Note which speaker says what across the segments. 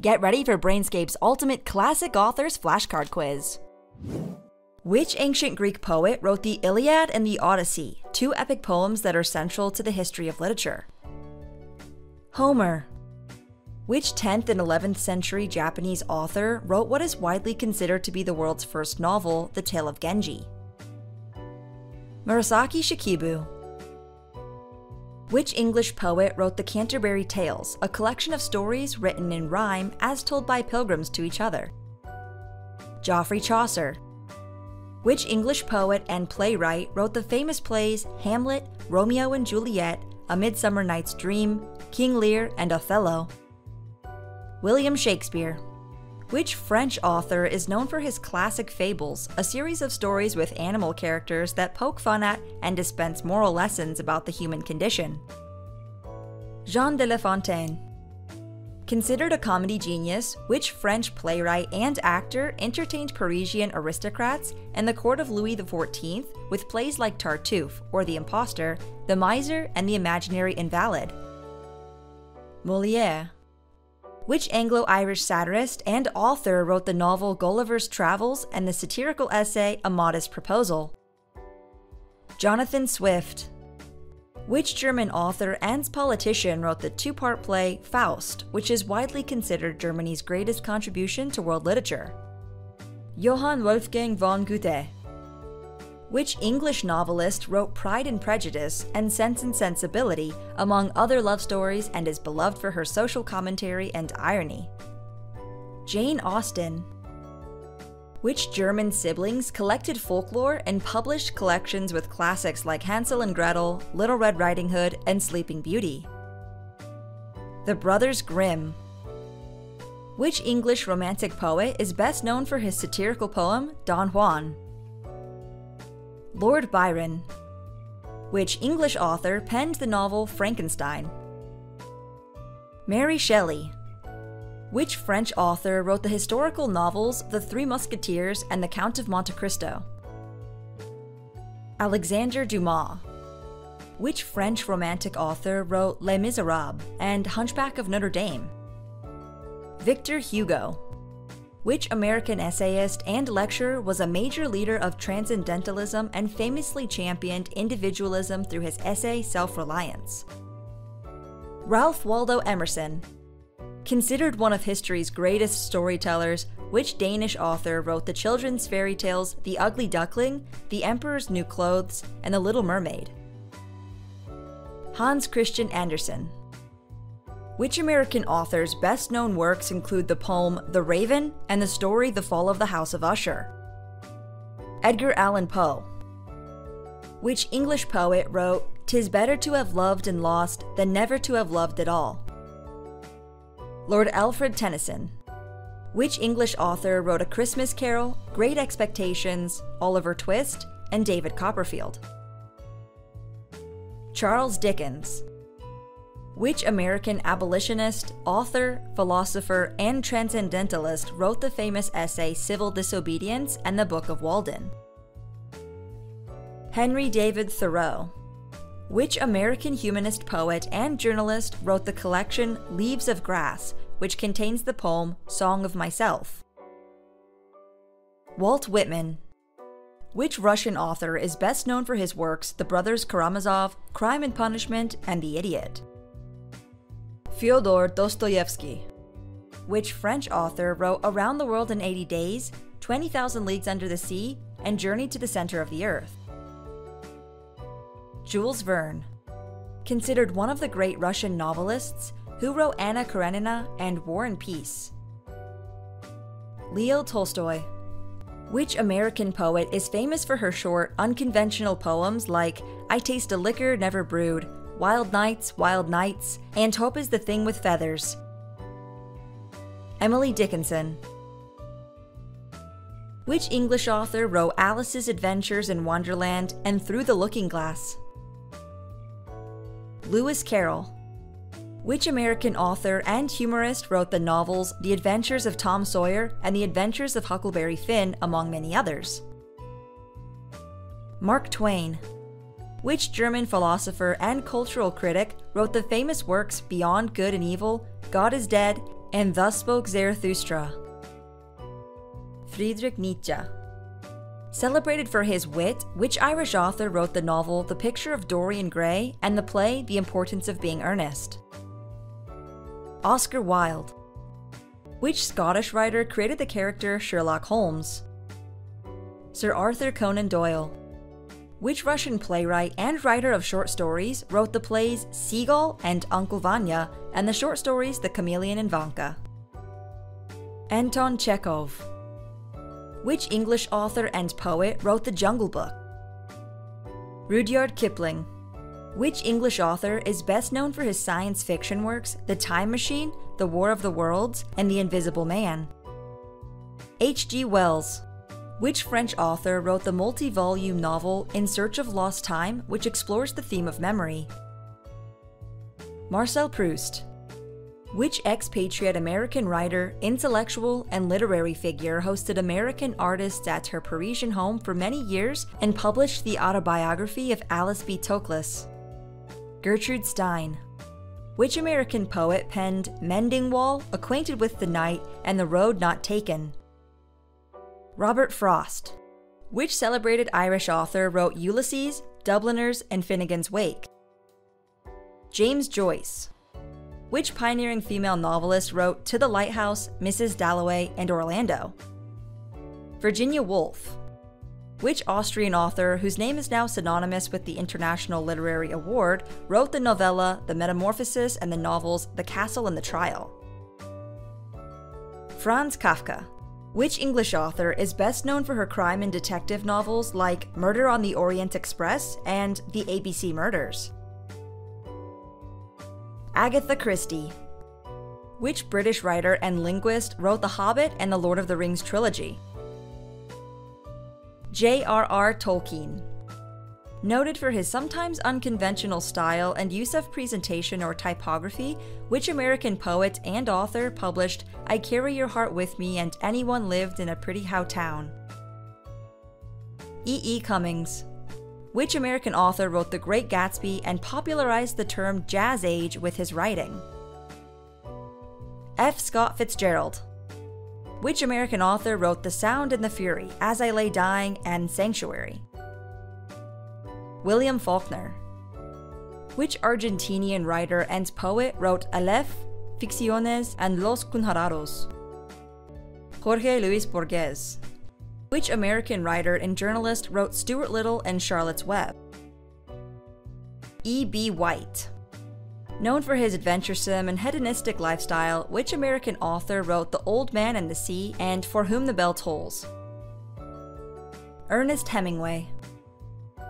Speaker 1: Get ready for Brainscape's ultimate classic authors flashcard quiz. Which ancient Greek poet wrote the Iliad and the Odyssey, two epic poems that are central to the history of literature? Homer. Which 10th and 11th century Japanese author wrote what is widely considered to be the world's first novel, The Tale of Genji? Murasaki Shikibu. Which English poet wrote the Canterbury Tales, a collection of stories written in rhyme as told by pilgrims to each other? Geoffrey Chaucer. Which English poet and playwright wrote the famous plays Hamlet, Romeo and Juliet, A Midsummer Night's Dream, King Lear, and Othello? William Shakespeare. Which French author is known for his classic fables, a series of stories with animal characters that poke fun at and dispense moral lessons about the human condition? Jean de La Fontaine. Considered a comedy genius, which French playwright and actor entertained Parisian aristocrats and the court of Louis XIV with plays like Tartuffe or The Impostor, The Miser, and The Imaginary Invalid? Moliere. Which Anglo Irish satirist and author wrote the novel Gulliver's Travels and the satirical essay A Modest Proposal? Jonathan Swift. Which German author and politician wrote the two part play Faust, which is widely considered Germany's greatest contribution to world literature? Johann Wolfgang von Goethe. Which English novelist wrote Pride and Prejudice and Sense and Sensibility, among other love stories, and is beloved for her social commentary and irony? Jane Austen. Which German siblings collected folklore and published collections with classics like Hansel and Gretel, Little Red Riding Hood, and Sleeping Beauty? The Brothers Grimm. Which English romantic poet is best known for his satirical poem Don Juan? Lord Byron. Which English author penned the novel Frankenstein? Mary Shelley. Which French author wrote the historical novels The Three Musketeers and The Count of Monte Cristo? Alexandre Dumas. Which French romantic author wrote Les Miserables and Hunchback of Notre Dame? Victor Hugo. Which American essayist and lecturer was a major leader of transcendentalism and famously championed individualism through his essay Self Reliance? Ralph Waldo Emerson, Considered one of history's greatest storytellers, which Danish author wrote the children's fairy tales The Ugly Duckling, The Emperor's New Clothes, and The Little Mermaid? Hans Christian Andersen. Which American author's best known works include the poem The Raven and the story The Fall of the House of Usher? Edgar Allan Poe. Which English poet wrote, Tis better to have loved and lost than never to have loved at all? Lord Alfred Tennyson. Which English author wrote A Christmas Carol, Great Expectations, Oliver Twist, and David Copperfield? Charles Dickens. Which American abolitionist, author, philosopher, and transcendentalist wrote the famous essay Civil Disobedience and the Book of Walden? Henry David Thoreau. Which American humanist poet and journalist wrote the collection Leaves of Grass, which contains the poem Song of Myself? Walt Whitman. Which Russian author is best known for his works The Brothers Karamazov, Crime and Punishment, and The Idiot? Fyodor Dostoevsky. Which French author wrote Around the World in 80 Days, 20,000 Leagues Under the Sea, and Journey to the Center of the Earth? Jules Verne. Considered one of the great Russian novelists, who wrote Anna Karenina and War and Peace. Leo Tolstoy. Which American poet is famous for her short, unconventional poems like I Taste a Liquor Never Brewed, Wild Nights, Wild Nights, and Hope is the Thing with Feathers? Emily Dickinson. Which English author wrote Alice's Adventures in Wonderland and Through the Looking Glass? Lewis Carroll. Which American author and humorist wrote the novels The Adventures of Tom Sawyer and The Adventures of Huckleberry Finn, among many others? Mark Twain. Which German philosopher and cultural critic wrote the famous works Beyond Good and Evil, God is Dead, And Thus Spoke Zarathustra. Friedrich Nietzsche. Celebrated for his wit, which Irish author wrote the novel The Picture of Dorian Gray and the play The Importance of Being Earnest? Oscar Wilde. Which Scottish writer created the character Sherlock Holmes? Sir Arthur Conan Doyle. Which Russian playwright and writer of short stories wrote the plays Seagull and Uncle Vanya and the short stories The Chameleon and Vanka? Anton Chekhov. Which English author and poet wrote The Jungle Book? Rudyard Kipling. Which English author is best known for his science fiction works The Time Machine, The War of the Worlds, and The Invisible Man? H.G. Wells. Which French author wrote the multi volume novel In Search of Lost Time, which explores the theme of memory? Marcel Proust. Which expatriate American writer, intellectual, and literary figure hosted American artists at her Parisian home for many years and published the autobiography of Alice B. Toklas? Gertrude Stein. Which American poet penned Mending Wall, Acquainted with the Night, and The Road Not Taken? Robert Frost. Which celebrated Irish author wrote Ulysses, Dubliners, and Finnegans Wake? James Joyce. Which pioneering female novelist wrote To the Lighthouse, Mrs. Dalloway, and Orlando? Virginia Woolf. Which Austrian author, whose name is now synonymous with the International Literary Award, wrote the novella The Metamorphosis and the novels The Castle and the Trial? Franz Kafka. Which English author is best known for her crime and detective novels like Murder on the Orient Express and The ABC Murders? Agatha Christie. Which British writer and linguist wrote The Hobbit and The Lord of the Rings trilogy? J.R.R. Tolkien. Noted for his sometimes unconventional style and use of presentation or typography, which American poet and author published I Carry Your Heart With Me and Anyone Lived in a Pretty How Town? E. E. Cummings. Which American author wrote The Great Gatsby and popularized the term Jazz Age with his writing? F. Scott Fitzgerald. Which American author wrote The Sound and the Fury, As I Lay Dying, and Sanctuary? William Faulkner. Which Argentinian writer and poet wrote Aleph, Ficciones, and Los Conjurados? Jorge Luis Borges. Which American writer and journalist wrote Stuart Little and Charlotte's Web? E.B. White. Known for his adventuresome and hedonistic lifestyle, which American author wrote The Old Man and the Sea and For Whom the Bell Tolls? Ernest Hemingway.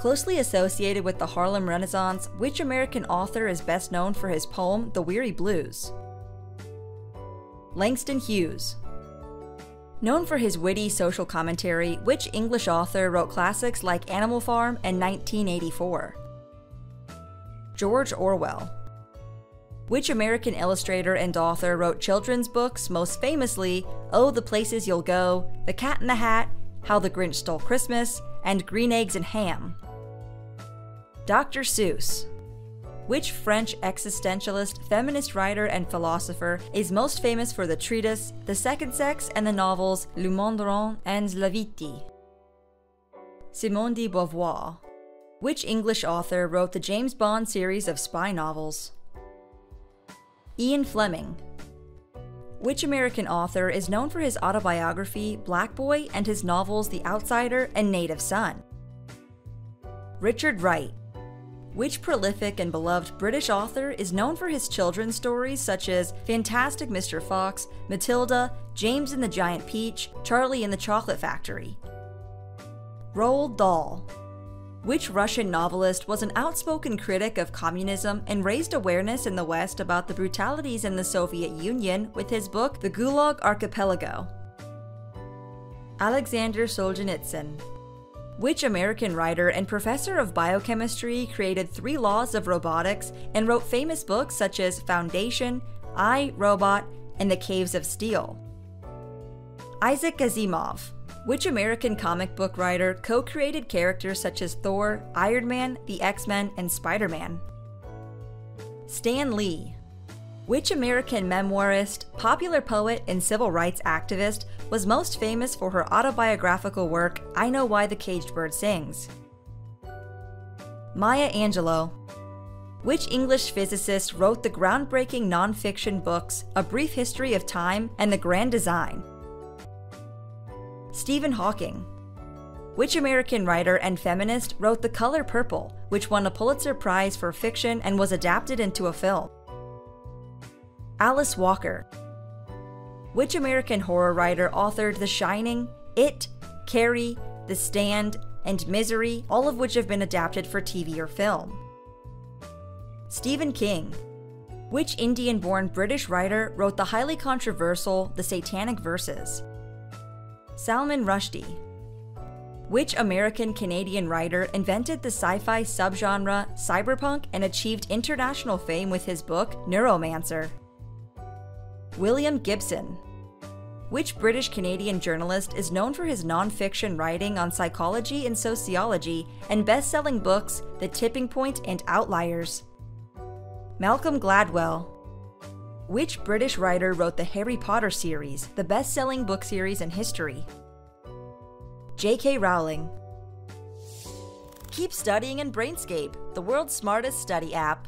Speaker 1: Closely associated with the Harlem Renaissance, which American author is best known for his poem The Weary Blues? Langston Hughes. Known for his witty social commentary, which English author wrote classics like Animal Farm and 1984? George Orwell. Which American illustrator and author wrote children's books, most famously Oh, the Places You'll Go, The Cat in the Hat, How the Grinch Stole Christmas, and Green Eggs and Ham? Dr. Seuss. Which French existentialist, feminist writer, and philosopher is most famous for the treatise The Second Sex and the novels Les Mandarins and L'Invitée? Simone de Beauvoir. Which English author wrote the James Bond series of spy novels? Ian Fleming. Which American author is known for his autobiography Black Boy and his novels The Outsider and Native Son? Richard Wright. Which prolific and beloved British author is known for his children's stories such as Fantastic Mr. Fox, Matilda, James and the Giant Peach, Charlie and the Chocolate Factory? Roald Dahl. Which Russian novelist was an outspoken critic of communism and raised awareness in the West about the brutalities in the Soviet Union with his book The Gulag Archipelago? Alexander Solzhenitsyn. Which American writer and professor of biochemistry created three laws of robotics and wrote famous books such as Foundation, I, Robot, and The Caves of Steel? Isaac Asimov. Which American comic book writer co created characters such as Thor, Iron Man, the X Men, and Spider Man? Stan Lee. Which American memoirist, popular poet, and civil rights activist was most famous for her autobiographical work, I Know Why the Caged Bird Sings? Maya Angelou. Which English physicist wrote the groundbreaking nonfiction books A Brief History of Time and The Grand Design? Stephen Hawking. Which American writer and feminist wrote The Color Purple, which won a Pulitzer Prize for fiction and was adapted into a film? Alice Walker. Which American horror writer authored The Shining, It, Carrie, The Stand, and Misery, all of which have been adapted for TV or film? Stephen King. Which Indian born British writer wrote the highly controversial The Satanic Verses? Salman Rushdie. Which American Canadian writer invented the sci fi subgenre cyberpunk and achieved international fame with his book Neuromancer? William Gibson. Which British Canadian journalist is known for his nonfiction writing on psychology and sociology and best selling books The Tipping Point and Outliers? Malcolm Gladwell. Which British writer wrote the Harry Potter series, the best selling book series in history? J.K. Rowling. Keep studying in Brainscape, the world's smartest study app.